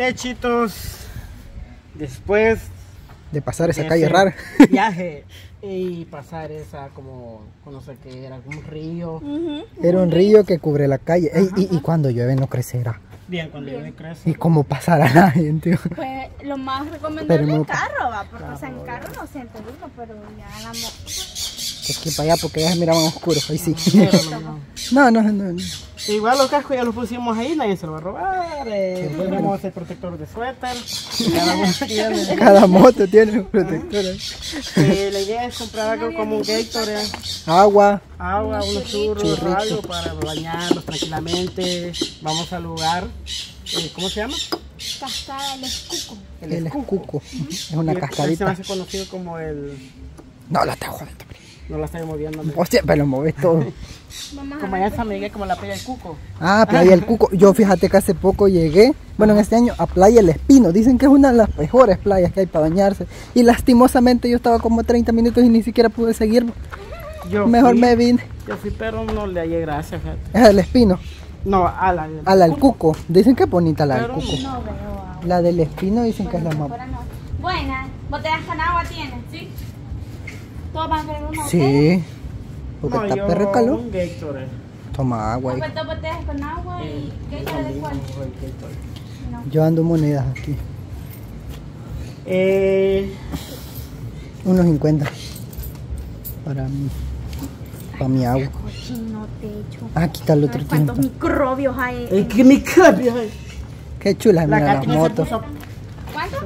techitos. Después De pasar esa de calle rara. Viaje y pasar esa como, no sé qué era, como un río. Ujú. Era un río que cubre la calle. Ey, y, y cuando llueve no crecerá. Bien, cuando yo me crece. ¿Y cómo pasará la gente? Pues lo más recomendable no- es carro, va, porque o sea, en carro no siente uno, pero ya la moto. Es que para allá porque ya se miraban oscuros. Ahí sí. No, no. No, no. Igual los cascos ya los pusimos ahí, nadie se los va a robar. Eh, tenemos el protector de suéter. Cada uno tiene. Cada moto tiene un protector. ahí. Eh, la idea es comprar algo como un Gatorade, Agua. agua, unos churros, radio para bañarlos tranquilamente. Vamos al lugar. eh, ¿Cómo se llama? Cascada, el escuco. El escuco. Es una Se me cascadita. hace conocido como el. No, la está jodiendo. No la estoy moviendo. Vos siempre lo moves todo. Como allá en San Miguel, como la playa del Cuco. Ah, Playa El Cuco. Yo fíjate que hace poco llegué, bueno, en este año, a Playa El Espino. Dicen que es una de las mejores playas que hay para bañarse. Y lastimosamente yo estaba como 30 minutos y ni siquiera pude seguir. Yo Mejor fui, me vine. Yo fui, pero no le hallé gracias. fíjate. Es El Espino. No, a la. A la del Cuco. Dicen que es bonita la del Pero Cuco. No veo agua. La del Espino dicen que es la más... No. Buena, botellas con agua tienen, ¿sí? ¿Todos van a querer una botella? Sí. Porque No, está perro el calor. un Gatorade. Toma agua. Hijo. dos botellas con agua y... ¿Qué quiere de cuál? No. Yo ando monedas aquí. Eh, Unos 50. Para mi, para mi agua. Cochino techo. Ah, aquí está el otro Ay, ¿Cuántos tiempo. microbios hay? que me cambia. Qué chula, La mira las Katy se motos. puso- ¿Cuánto?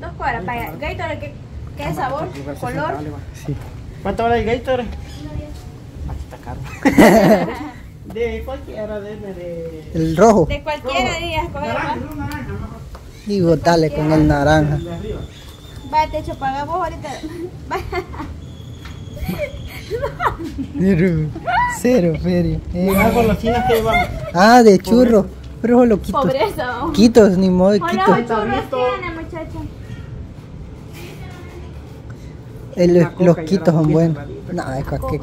Dos cuadras. Para Gatorade, ¿qué, qué sabor? ¿Color? Sí. ¿Cuánto vale el Gatorade? Aquí está caro. de cualquiera, de, de, El rojo. De cualquiera coger naranja, naranja. Y botale con el naranja. El de arriba. Vaya, techo, paga vos ahorita. Vaya. Cero, cero, feria. Eh, Las golosinas que llevamos. Ah, de churro. Pero eso lo quito. Pobreza. Quitos, ni modo de Hola, quito. ocho churros tiene, El- los y quitos son buenos. Nada, es que.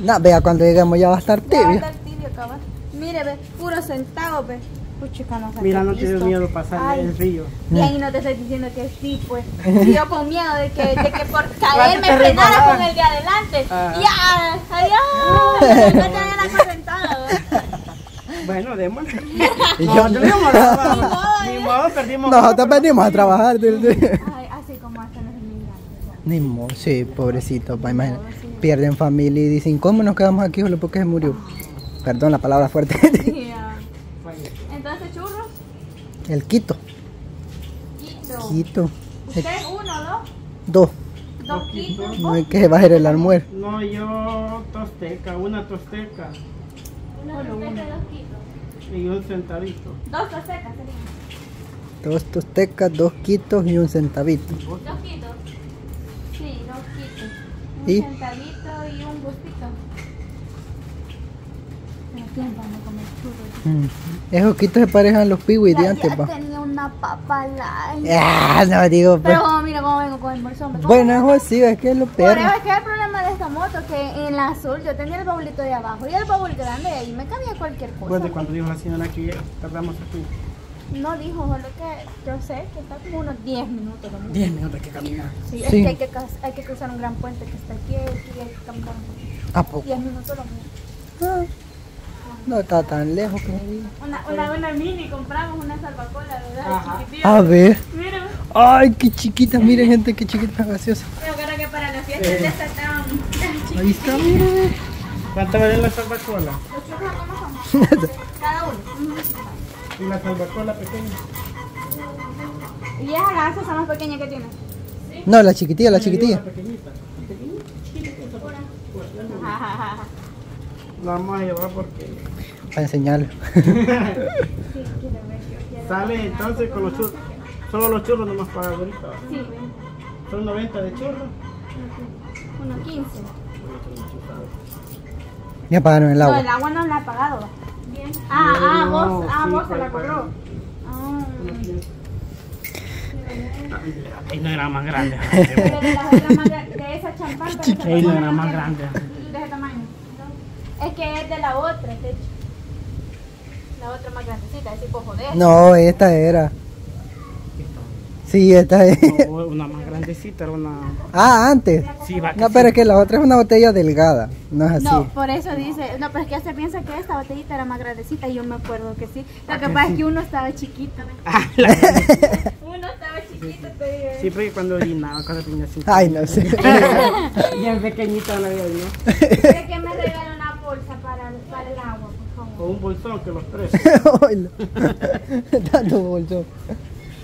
No, vea, cuando lleguemos ya va a estar Ya va a tibio. estar tibio, cabal. Mire, ve, puro centavo, ve. Puchica, no Mira, no tienes pisto. miedo pasar Ay, el río. Y ahí no te estoy diciendo que sí, pues. Y yo con miedo de que, de que por caer me te frenara con el de adelante. Ah. Ya, adiós. No te vayan a sentada, Bueno, démosle. Y No, yo- no, no, perdimos. Nosotros venimos a trabajar. del- de- Ay, así como hasta los inmigrantes. Ni modo, sí, pobrecito, pa, imagina. Pierden familia y dicen, ¿cómo nos quedamos aquí solo porque se murió? Perdón la palabra fuerte. Sí. Entonces, churros, El quito. quito. Quito. ¿Usted uno, dos? Dos. Dos quitos. No hay que bajar el almuerzo. No, yo tosteca, una tosteca Una tosteca, dos quitos. y un centavito. Dos tostecas. Dos tostecas, dos quitos y un centavito. ¿Dos quitos? Un ¿Y? centavito y un gustito. Pero. Mm. Esos quitos se parecen a los piwis de antes, pa. tenía una papa. Ah, no digo, pues. Pero como, mira cómo vengo con el bolsón. ¿me Bueno, eso sí, es que es lo peor. eso es que el problema de esta moto que en la azul yo tenía el baulito de abajo y el baúl grande y me cabía cualquier cosa. De cuando dijo la señora que tardamos aquí No dijo, solo que yo sé que está como unos 10 minutos. lo mucho. 10 minutos que caminar. Sí, es Sí. que hay que, hay que cruzar un gran puente que está aquí y hay que caminar. ¿A poco? 10 minutos lo mismo. Ah, no está tan lejos que. Una, una, una mini, compramos una salvacola, ¿verdad? A ver. Mira, Ay, qué chiquita, mire gente, qué chiquita gaseosa. yo creo que para las fiestas de esta chiquitas. Ahí está, mire. ¿Cuánto vale la salvacola? Cada uno. Y la salvacola pequeña. Y esa la esa más pequeña que tiene. No, la chiquitilla, la chiquitilla. La pequeñita. La vamos a llevar porque Para enseñarlo. Sale entonces con los churros. Solo los churros nomás para ahorita. Sí, Son 90 de churros. uno 15. Ya pagaron el No, agua. el agua no la ha pagado. Ah, ah, vos, ah, sí, vos se la cobró. Ah, Ahí no era más grande. pero de las otras más gra- de esa champán, pero no era más de- grande. De ese tamaño. Es que es de la otra, de hecho. La otra más grandecita, es tipo joder. No, esta era. Sí, esta es. O una más grandecita, era una... Ah, antes. Sí, va que No, sí. pero es que la otra es una botella delgada. No es así. No, por eso dice, no, pero es que ya se piensa que esta botellita era más grandecita y yo me acuerdo que sí. Lo que pasa es que uno estaba chiquito. Ah, la- Uno estaba chiquito, te digo. Sí, porque cuando orinaba, cuando tenía cinco Ay, no sé. Bien pequeñita la vida, ¿no? Quiere que me regale una bolsa para, para el agua, por favor. Con un bolsón que los tres. Ay, no.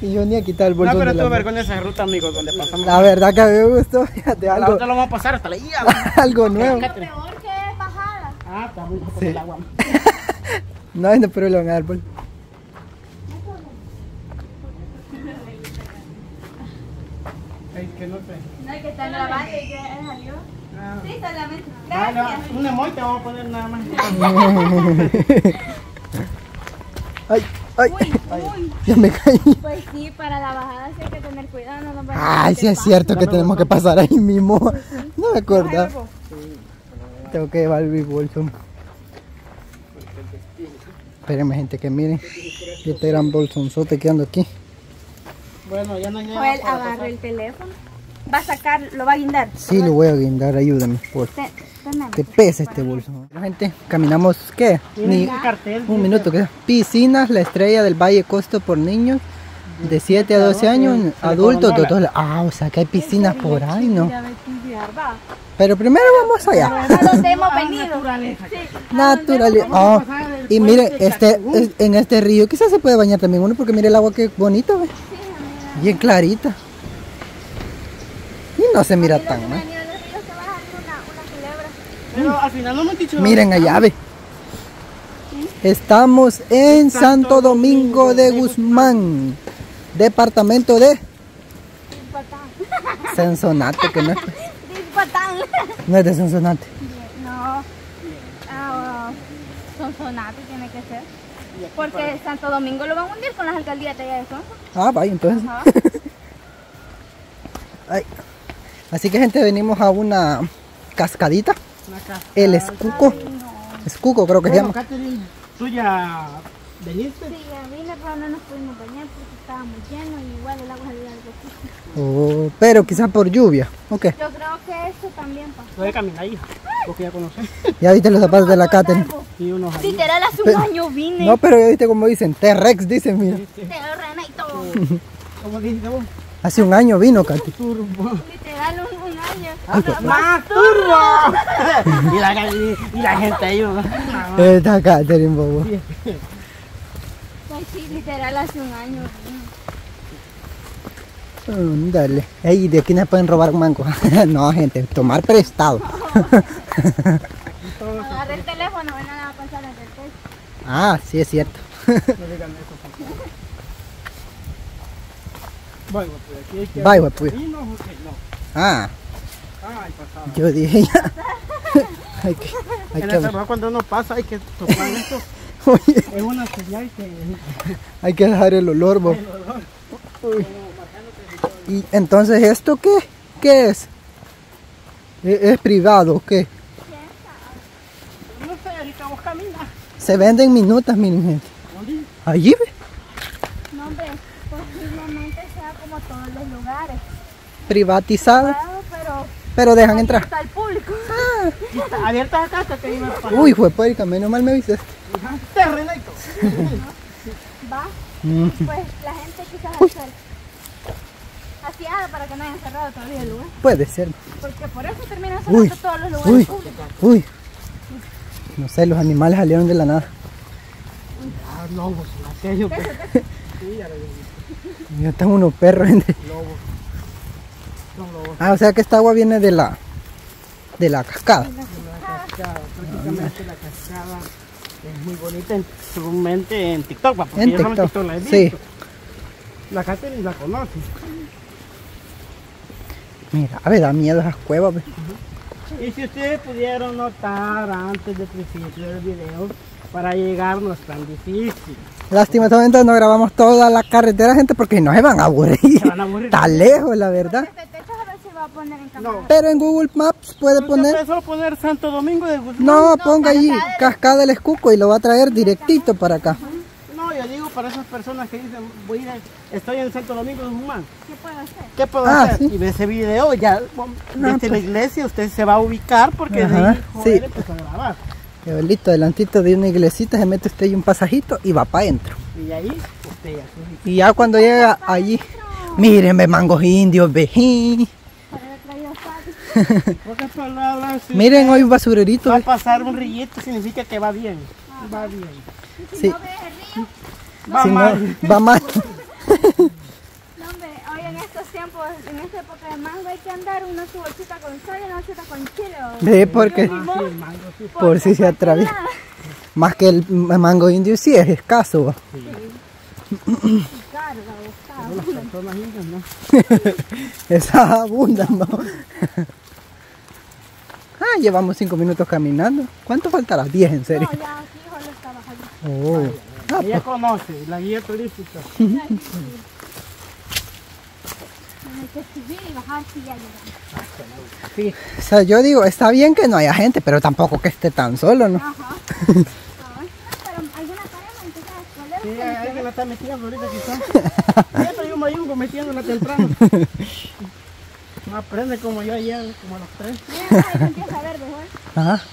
Y yo ni a quitar el bolso. No, pero de la tuve mano. ver con esa ruta, amigos, donde pasamos. La verdad que a mí me gustó, fíjate, La algo, otra lo vamos a pasar hasta la guía. algo nuevo. Lo peor que es bajada. Ah, está muy bajo Sí. el agua. No, no, pero lo árbol. Ay, que no sé. No, que está grabando y que salió. Ah. Sí, solamente. Ah, Gracias. no, un emoji te vamos a poner nada más. Ay, ay, Uy, uy. ya me caí. Pues sí, para la bajada sí hay que tener cuidado. No nos Ay, sí es cierto que tenemos que pasar ahí mismo. No me acuerdo. Tengo que llevar mi bolso. Espérenme, gente, que miren. Este gran bolsonzote que ando aquí. Bueno, ya no hay nada Joel agarra el teléfono. Va a sacar, lo va a guindar. Sí, lo voy a guindar, ayúdame, por Te- pesa este bolso. Bueno, gente, caminamos, ¿qué? Ni cartel. un minuto, ¿qué? Piscinas, la estrella del Valle Costo por niños de 7 a 12 años, adultos todos. Ah, o sea que hay piscinas por ahí, ¿no? Pero primero vamos allá. Hemos venido. Naturaleza. Natural. Ah, y mire, este, es- en este río quizás se puede bañar también uno porque mire el agua que bonito, ¿ve? Bien clarita. No se mira tan mal. Pero al final no me han dicho. Miren allá, ve. Estamos en Santo Domingo de Guzmán, departamento de. Sonsonate, que no es, no es de Sonsonate. No. Ah, Sonsonate tiene que ser. Porque Santo Domingo lo van a hundir con las alcaldías de allá de Sonso. Ah, vaya, entonces. Así que, gente, venimos a una cascadita. Una casa. El escuco. Escuco, creo que se Bueno, llama. Catherine, tuya. ¿Veniste? Sí, ya vine, pero no nos pudimos bañar porque estaba muy lleno y igual el agua salía algo. Oh, pero quizás por lluvia. Ok. Yo creo que eso también pasó. Voy a caminar ahí. Porque ya conoces. Ya viste los zapatos de la Catherine. Y unos. Literal, hace un año vine. No, pero ya viste como dicen. T-Rex, dicen, mira. Y todo. ¿Cómo dijiste vos? Hace un año vino, Katy. Turbo. Literal, un, un año. Ah, pues, ¡Más turbo! y, la, y, y la gente ahí. ¿no? Esta Catherine, bobo. Pues sí, literal, hace un año vine. Mm, dale. Ey, de se pueden robar mango. no, gente, tomar prestado. Agarré el teléfono, va a pasar en el ah, sí, es cierto. No digan eso, por favor. Bueno, pues aquí hay que. Bye, güey, pues. No. Ah, Ay, pasaba. yo dije ya. hay que, hay En que, El cuando uno pasa, hay que tocar esto. oye, Es una señal que. hay que dejar el olor, bo. Uy. Y entonces, ¿esto qué? ¿Qué es? ¿Es, es privado o qué? No sé, Erika, vos caminas. Se venden minutas, miren, gente. ¿Dónde? Allí, ve. No, hombre, posiblemente sea como todos los lugares. Privatizado, pero pero dejan entrar. está el público. Está abierta acá hasta que iba a pasar. Uy, fue puerca, menos mal me viste. Terrenito. Va, Mm. pues la gente quizás hacer aseada para que no hayan cerrado todavía el lugar. Puede ser. Porque por eso terminan Uy, cerrando todos los lugares uy, públicos. uy. No sé, los animales salieron de la nada. Ah, en serio. pues. Sí, ya lo vi. Ya están unos perros, gente. Lobos. Son lobos. Ah, o sea que esta agua viene de la de la cascada. La cascada, prácticamente la cascada es muy bonita en su mente en TikTok, porque En yo solo TikTok, la he sí. visto. La Catherine la conoce. Mira, a ver, da miedo esas cuevas. ve. Y si ustedes pudieron notar antes del principio del video, para llegar no es tan difícil. Lastimosamente no grabamos toda la carretera, gente, porque no se van a aburrir. Se van a aburrir. Está lejos, la verdad. A poner en. No. Pero en Google Maps puede poner. solo poner Santo Domingo de Guzmán. No, ponga allí Cascada del Escuco y lo va a traer directito para acá. Para esas personas que dicen, voy a ir, estoy en Santo Domingo de Guzmán. ¿Qué puedo hacer? ¿Qué puedo Ah, hacer? sí. Y ve ese video, ya desde la iglesia usted se va a ubicar porque de Ajá, ahí joder, sí. empezó a grabar. Abuelito, delantito de una iglesita, se mete usted ahí un pasajito y va para adentro. Y ahí usted ya se Y ya cuando llega allí, miren, ve mangos indios, vejí. Para haber traído sal. Pocas palabras. si Miren, hoy un basurerito. Va a pasar un rillito, significa que va bien. Va bien. Si Sí. no ves Va Si no, mal. va mal. no hombre, hoy en estos tiempos, en esta época de mango hay que andar una su bolsita con sal y una bolsita con chile. porque Ah, sí, mango, sí. por si se atraviesa. Más que el mango indio sí es escaso. va. Claro. Las personas indias, ¿no? Esas abundan, ¿no? Ah, llevamos cinco minutos caminando. ¿Cuánto faltará? Diez, en serio. No, ya aquí estaba allí. Oh. Ah, Ella conoce, la guía turística. Hay que subir y bajar si ya llegamos. Sí. O sea, yo digo, está bien que no haya gente, pero tampoco que esté tan solo, ¿no? Ajá. Ay, Pero alguna cadena, entonces, ¿cuál es? Sí, alguien la está metiendo ahorita quizás. Ya hay un mayungo metiéndola temprano. No aprende como yo ayer, como a los tres. Mira, ahí empieza a ver, mejor.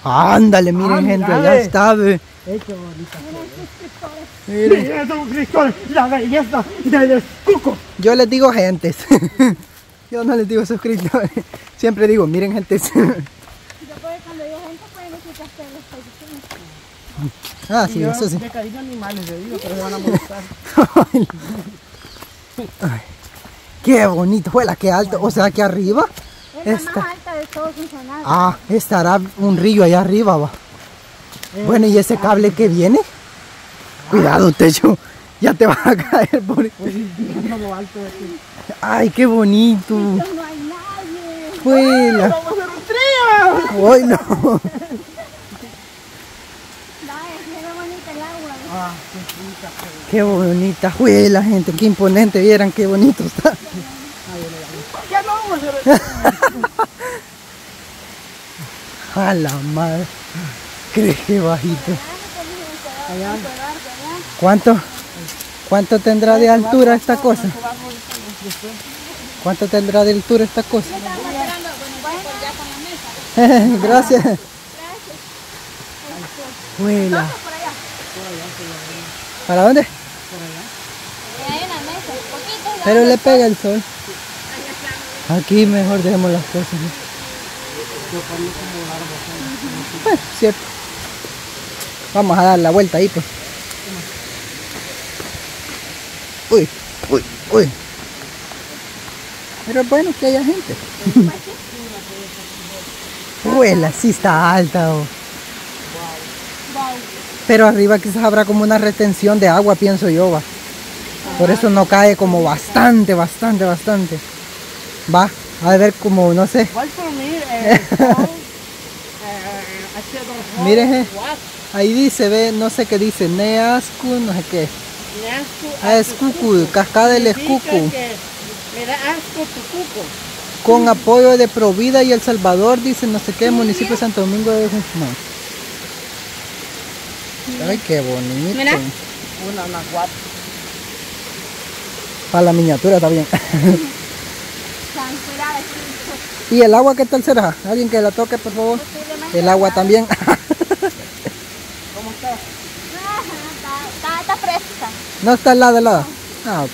Ah, ándale, miren, Ah, gente, allá ve. está, ve. ¡Ey, qué bonita! Miren. Mira, son Cristóbal, la belleza del cuco. Yo les digo gentes. Yo no les digo suscriptores. Siempre digo, miren, gentes. Yo puedo, cuando digo gente. Ah, sí, Yo eso sí. De cariño animales, le digo, pero se van a molestar. Ay, qué bonito, juela, qué alto. O sea, que arriba Es la más alta de todo Cincinnati. Ah, estará un río allá arriba, va. Bueno, ¿y ese cable que viene? Cuidado, techo. Ya te va a caer por... Ay, qué bonito. No hay nadie. Juela. ¡Vamos a hacer un! Hoy no. Ah, qué bonita juela, gente. Qué imponente. Vieran qué bonito está. Ya no vamos a hacer A la madre. ¿Crees bajito? ¿Cuánto? ¿Cuánto tendrá de altura esta cosa? ¿Cuánto tendrá de altura esta cosa? Gracias. Juela. ¿Para dónde? Pero le pega el sol. Aquí mejor dejemos las cosas. ¿no? Vamos a dar la vuelta ahí, pues. Uy, uy, uy. Pero es bueno que haya gente. Vuela, sí está alta. oh. Pero arriba quizás habrá como una retención de agua, pienso yo, va. Por eso no cae como bastante, bastante, bastante. Va, a ver como, no sé. Voy por mí, eh, Paul, eh, H2O, Miren, eh. Ahí dice, ve, no sé qué dice, Neascu, no sé qué. Neascu, Ah, es Cucu, cascada del Escucu. que Me da asco tu cuco. Con apoyo de Provida y El Salvador, dice no sé qué, municipio de Santo Domingo de Guzmán. Ay, qué bonito. Mira. Una, una Watt. Para la miniatura está bien. ¿Y el agua qué tal será? Alguien que la toque, por favor. El agua también. ¿Cómo está? Está, está, está fresca. no está helada, helada. Ah, ok.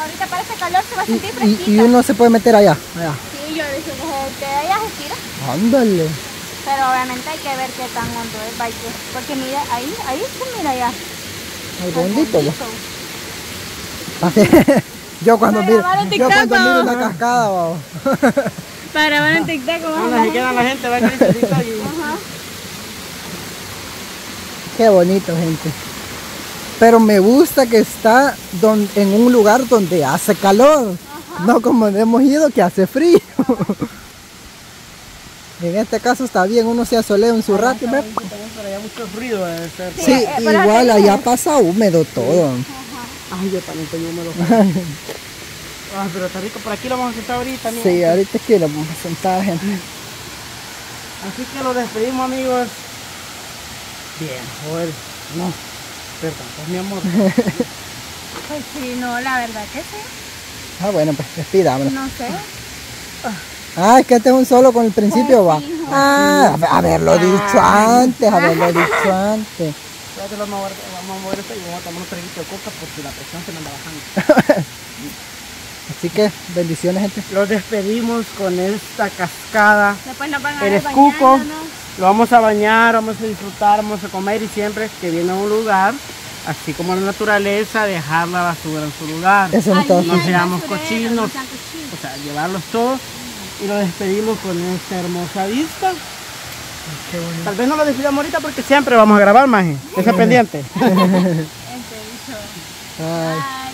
Ahorita para este calor se va a Y, sentir y- fresquita. y uno se puede meter allá. allá. Sí, yo dije, de allá se tira. Ándale. Pero obviamente hay que ver qué tan hondo es, que- porque mira, ahí, ahí se mira ya. Ay, bendito. Así- Yo cuando miro, yo cuando miro una cascada, babo. Para grabar en TikTok, Anda, se queda la gente, va a querer y Ajá. Qué bonito, gente. Pero me gusta que está don- en un lugar donde hace calor. No como hemos ido que hace frío. en este caso está bien, uno se asolea un su rato. allá mucho debe ser. Sí, eh, igual allá pasa húmedo todo. Ay, yo también tengo húmedo. Ay, pero está rico. Por aquí lo vamos a sentar ahorita. mira. Sí, ahorita es que lo vamos a sentar, gente. Así que lo despedimos, amigos. Bien, joder. No, perdón, pues mi amor. Pues sí, no, la verdad que sí. Ah, bueno, pues despidámonos. No sé. Ah, es que este es un solo con el principio, va. Pues sí, hijo. Ah, a- haberlo dicho antes, haberlo dicho antes. Espérate, vamos a mover, vamos a mover esto y vamos a tomar un traguito de coca porque la presión se me anda bajando. Así que, bendiciones, gente. Los despedimos con esta cascada. Después nos van a El ver escuco. Lo vamos a bañar, vamos a disfrutar, vamos a comer y siempre que viene a un lugar, así como la naturaleza, dejar la basura en su lugar. Eso no Allí No seamos cochinos. O sea, llevarlos todos y lo despedimos con esta hermosa vista. Tal vez no lo despidamos ahorita porque siempre vamos a grabar, Maje. Esa pendiente. Este. Ay.